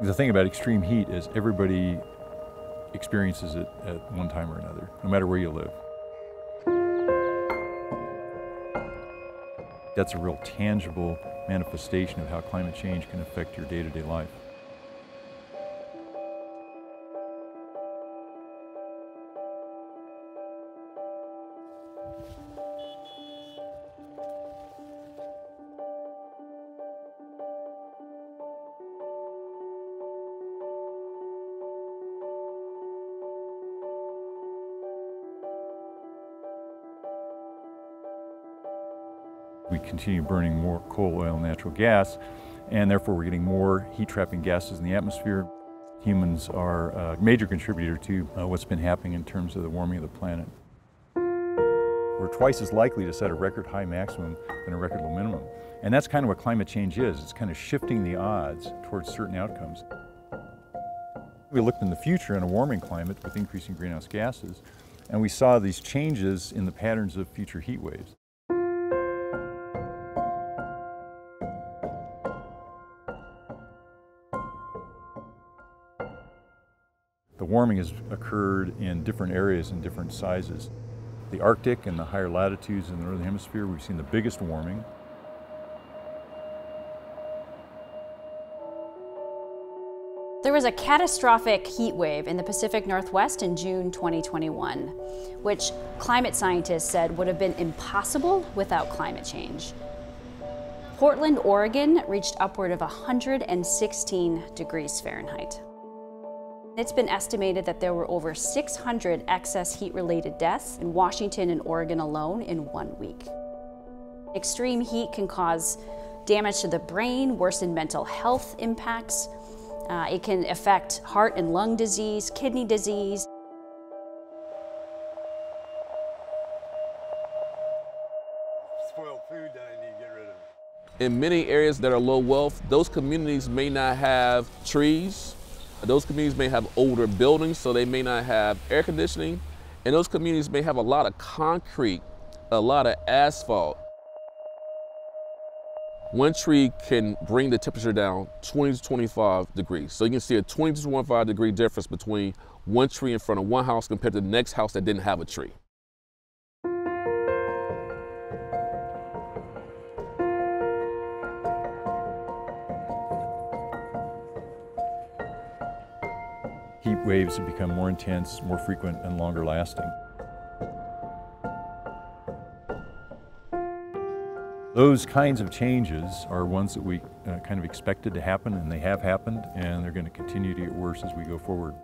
The thing about extreme heat is everybody experiences it at one time or another, no matter where you live. That's a real tangible manifestation of how climate change can affect your day-to-day life. We continue burning more coal, oil, and natural gas, and therefore we're getting more heat-trapping gases in the atmosphere. Humans are a major contributor to uh, what's been happening in terms of the warming of the planet. We're twice as likely to set a record high maximum than a record low minimum. And that's kind of what climate change is. It's kind of shifting the odds towards certain outcomes. We looked in the future in a warming climate with increasing greenhouse gases, and we saw these changes in the patterns of future heat waves. The warming has occurred in different areas and different sizes. The Arctic and the higher latitudes in the Northern Hemisphere, we've seen the biggest warming. There was a catastrophic heat wave in the Pacific Northwest in June 2021, which climate scientists said would have been impossible without climate change. Portland, Oregon reached upward of 116 degrees Fahrenheit. It's been estimated that there were over 600 excess heat-related deaths in Washington and Oregon alone in one week. Extreme heat can cause damage to the brain, worsen mental health impacts. Uh, it can affect heart and lung disease, kidney disease. Spoiled food that I need to get rid of. In many areas that are low wealth, those communities may not have trees, those communities may have older buildings, so they may not have air conditioning. And those communities may have a lot of concrete, a lot of asphalt. One tree can bring the temperature down 20 to 25 degrees. So you can see a 20 to 25 degree difference between one tree in front of one house compared to the next house that didn't have a tree. Heat waves have become more intense, more frequent, and longer lasting. Those kinds of changes are ones that we uh, kind of expected to happen, and they have happened, and they're going to continue to get worse as we go forward.